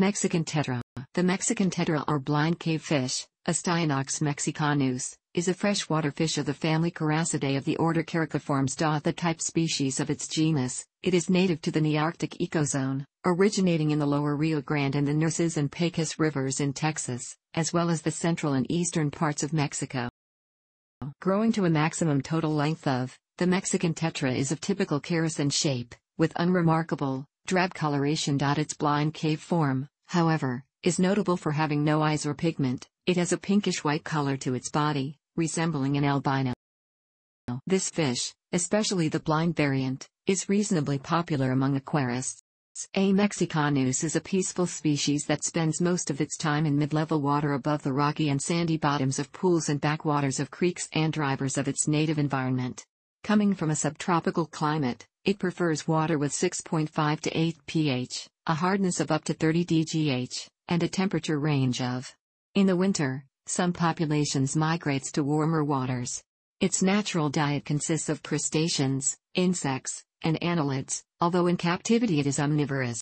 Mexican tetra. The Mexican tetra or blind cave fish, Astyanax mexicanus, is a freshwater fish of the family Characidae of the order Characiformes. The type species of its genus, it is native to the Nearctic ecozone, originating in the lower Rio Grande and the Nueces and Pecos rivers in Texas, as well as the central and eastern parts of Mexico. Growing to a maximum total length of, the Mexican tetra is of typical characin shape, with unremarkable, drab coloration. Its blind cave form, however, is notable for having no eyes or pigment, it has a pinkish-white color to its body, resembling an albino. This fish, especially the blind variant, is reasonably popular among aquarists. A mexicanus is a peaceful species that spends most of its time in mid-level water above the rocky and sandy bottoms of pools and backwaters of creeks and drivers of its native environment. Coming from a subtropical climate, it prefers water with 6.5 to 8 pH, a hardness of up to 30 dGH, and a temperature range of. In the winter, some populations migrates to warmer waters. Its natural diet consists of crustaceans, insects, and annelids, although in captivity it is omnivorous.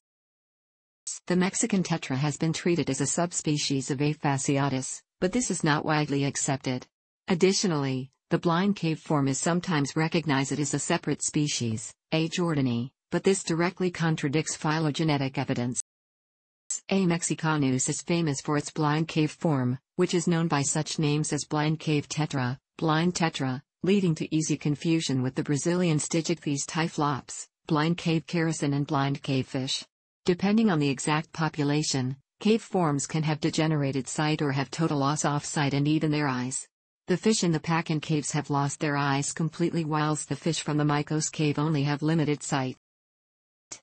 The Mexican tetra has been treated as a subspecies of A. fasciatus, but this is not widely accepted. Additionally, the blind cave form is sometimes recognized as a separate species, A. jordani, but this directly contradicts phylogenetic evidence. A. mexicanus is famous for its blind cave form, which is known by such names as blind cave tetra, blind tetra, leading to easy confusion with the Brazilian Stygichthys typhlops, blind cave characin and blind cavefish. Depending on the exact population, cave forms can have degenerated sight or have total loss of sight and even their eyes. The fish in the Pachón caves have lost their eyes completely whilst the fish from the Micos cave only have limited sight.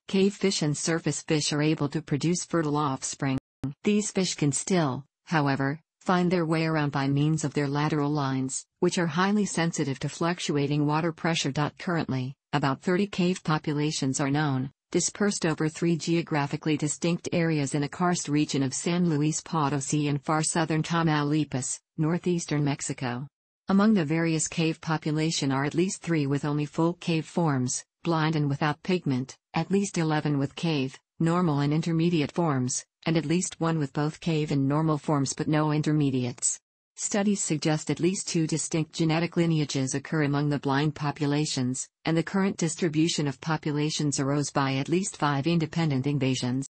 Cave fish and surface fish are able to produce fertile offspring. These fish can still, however, find their way around by means of their lateral lines, which are highly sensitive to fluctuating water pressure. Currently, about 30 cave populations are known, dispersed over three geographically distinct areas in a karst region of San Luis Potosí and far southern Tamaulipas, northeastern Mexico. Among the various cave population are at least three with only full cave forms, blind and without pigment, at least 11 with cave, normal and intermediate forms, and at least one with both cave and normal forms but no intermediates. Studies suggest at least two distinct genetic lineages occur among the blind populations, and the current distribution of populations arose by at least five independent invasions.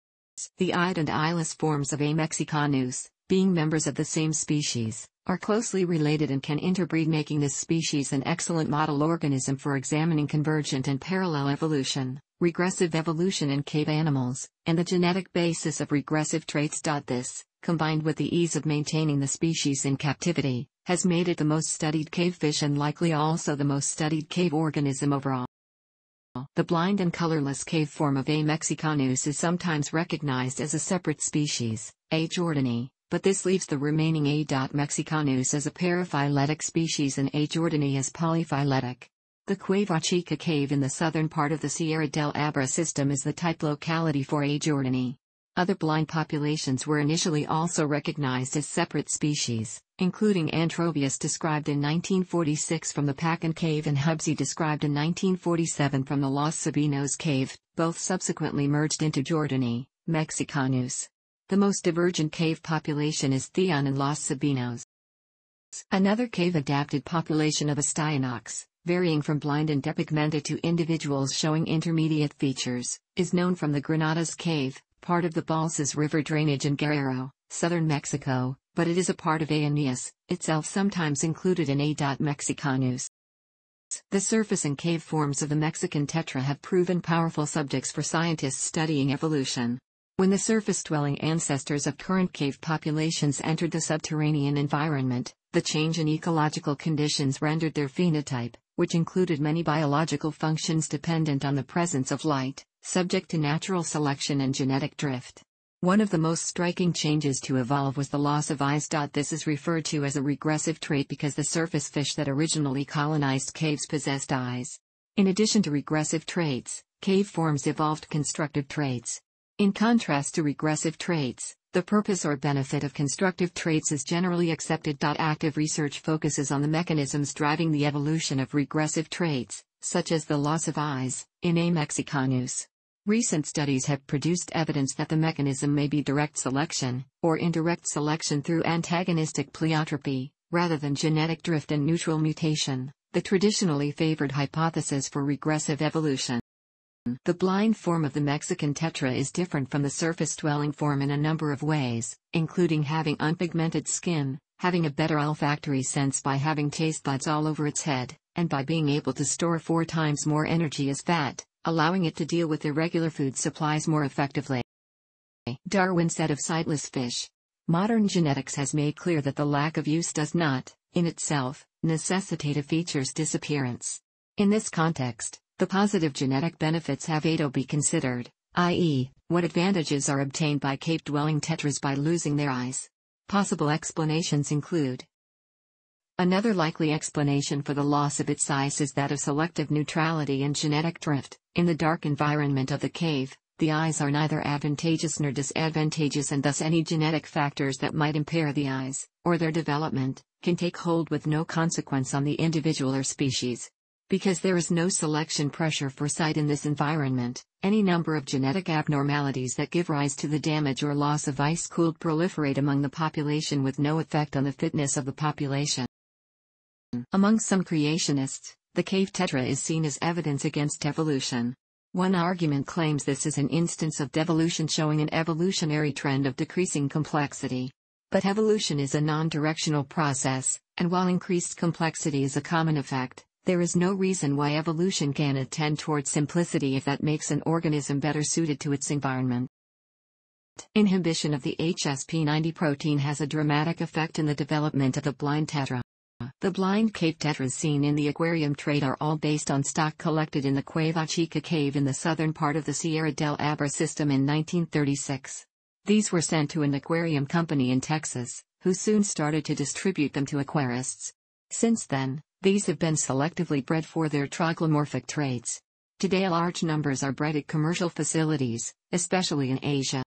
The eyed and eyeless forms of A. mexicanus, being members of the same species, are closely related and can interbreed making this species an excellent model organism for examining convergent and parallel evolution, regressive evolution in cave animals, and the genetic basis of regressive traits. This, combined with the ease of maintaining the species in captivity, has made it the most studied cave fish and likely also the most studied cave organism overall. The blind and colorless cave form of A. mexicanus is sometimes recognized as a separate species, A. jordani, but this leaves the remaining A. mexicanus as a paraphyletic species and A. jordani as polyphyletic. The Cueva Chica cave in the southern part of the Sierra del Abra system is the type locality for A. jordani. Other blind populations were initially also recognized as separate species, including Antrobius described in 1946 from the Pachón Cave and hubbsi described in 1947 from the Los Sabinos Cave, both subsequently merged into Jordani, Mexicanus. The most divergent cave population is Theon and Los Sabinos. Another cave-adapted population of Astyanax, varying from blind and depigmented to individuals showing intermediate features, is known from the Granadas Cave, part of the Balsas River drainage in Guerrero, southern Mexico, but it is a part of Aeneus, itself sometimes included in A. Mexicanus. The surface and cave forms of the Mexican tetra have proven powerful subjects for scientists studying evolution. When the surface-dwelling ancestors of current cave populations entered the subterranean environment, the change in ecological conditions rendered their phenotype, which included many biological functions dependent on the presence of light, subject to natural selection and genetic drift. One of the most striking changes to evolve was the loss of eyes. This is referred to as a regressive trait because the surface fish that originally colonized caves possessed eyes. In addition to regressive traits, cave forms evolved constructive traits. In contrast to regressive traits, the purpose or benefit of constructive traits is generally accepted. Active research focuses on the mechanisms driving the evolution of regressive traits, such as the loss of eyes, in A. mexicanus. Recent studies have produced evidence that the mechanism may be direct selection, or indirect selection through antagonistic pleiotropy, rather than genetic drift and neutral mutation, the traditionally favored hypothesis for regressive evolution. The blind form of the Mexican tetra is different from the surface-dwelling form in a number of ways, including having unpigmented skin, having a better olfactory sense by having taste buds all over its head, and by being able to store four times more energy as fat, allowing it to deal with irregular food supplies more effectively. Darwin said of sightless fish. Modern genetics has made clear that the lack of use does not, in itself, necessitate a feature's disappearance. In this context, the positive genetic benefits have to be considered, i.e., what advantages are obtained by cave-dwelling tetras by losing their eyes. Possible explanations include Another likely explanation for the loss of its eyes is that of selective neutrality and genetic drift. In the dark environment of the cave, the eyes are neither advantageous nor disadvantageous and thus any genetic factors that might impair the eyes, or their development, can take hold with no consequence on the individual or species. Because there is no selection pressure for sight in this environment, any number of genetic abnormalities that give rise to the damage or loss of ice cooled proliferate among the population with no effect on the fitness of the population. Among some creationists, the cave tetra is seen as evidence against evolution. One argument claims this is an instance of devolution showing an evolutionary trend of decreasing complexity. But evolution is a non-directional process, and while increased complexity is a common effect, there is no reason why evolution can tend towards simplicity if that makes an organism better suited to its environment. Inhibition of the HSP90 protein has a dramatic effect in the development of the blind tetra. The blind cave tetras seen in the aquarium trade are all based on stock collected in the Cueva Chica cave in the southern part of the Sierra del Abra system in 1936. These were sent to an aquarium company in Texas, who soon started to distribute them to aquarists. Since then, these have been selectively bred for their troglomorphic traits. Today large numbers are bred at commercial facilities, especially in Asia.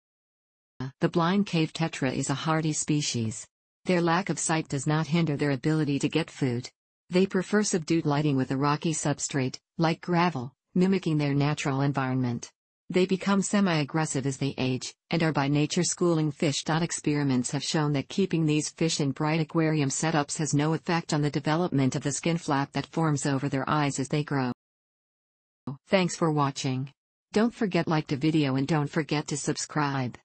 The blind cave tetra is a hardy species. Their lack of sight does not hinder their ability to get food. They prefer subdued lighting with a rocky substrate, like gravel, mimicking their natural environment. They become semi-aggressive as they age, and are by nature schooling fish. Experiments have shown that keeping these fish in bright aquarium setups has no effect on the development of the skin flap that forms over their eyes as they grow. Thanks for watching. Don't forget like the video and don't forget to subscribe.